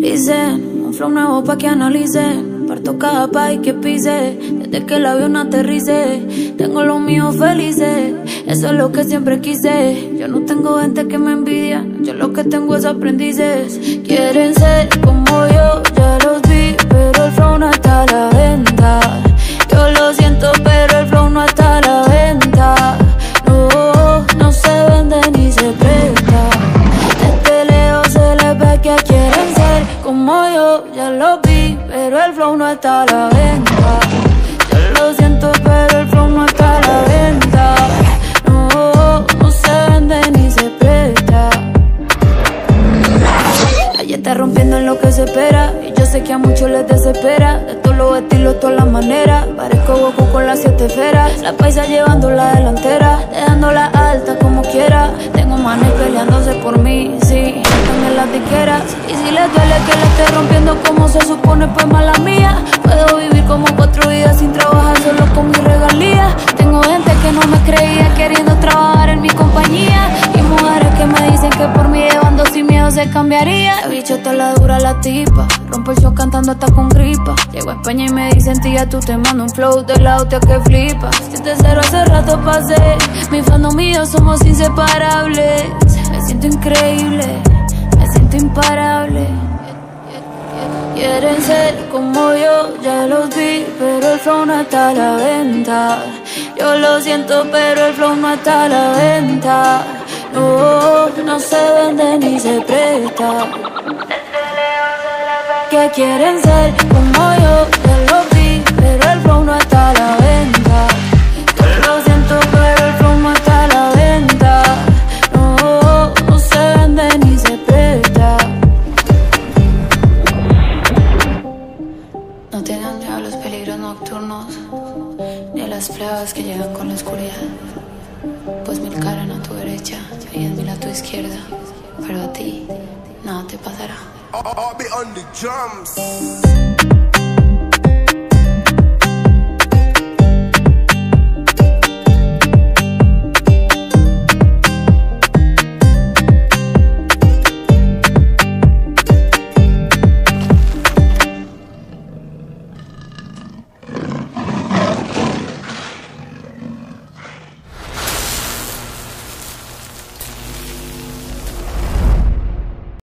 dicen, un flow nuevo pa' que analicen. Parto cada país que pise, desde que el avión aterrice. Tengo los míos felices, eso es lo que siempre quise. Yo no tengo gente que me envidia, yo lo que tengo es aprendices. Quieren ser como yo, ya los yo, ya lo vi, pero el flow no está a la venta. Yo lo siento, pero el flow no está a la venta. No, no se vende ni se presta. Ella está rompiendo en lo que se espera Y yo sé que a muchos les desespera De todos los estilos, todas las maneras Parezco Goku con las siete esferas La paisa llevando la delantera Dejándola alta como quiera Tengo manes peleándose por mí, sí También las tiqueras Y si les duele que la rompiendo como se supone Pues mala mía Puedo vivir como cuatro vidas sin trabajar Solo con mi regalía Tengo gente que no me creía Queriendo trabajar en mi compañía Y mujeres que me dicen que por mí llevando sin miedo se cambiaría. La bichota la dura la tipa. Rompo el show cantando hasta con gripa. Llego a España y me dicen, tía, tú te mando un flow del auto que flipa. Si te cero hace rato pasé. Mi fandom mío somos inseparables. Me siento increíble. Me siento imparable. Quieren ser como yo, ya los vi, pero el flow no está a la venta. Yo lo siento, pero el flow no está a la venta. No, no se vende ni se presta. Que quieren ser como yo, ya lo Miedo a los peligros nocturnos, ni a las pruebas que llegan con la oscuridad. Pues mil caran a tu derecha y diez mil a tu izquierda, pero a ti nada te pasará. I'll be on the drums.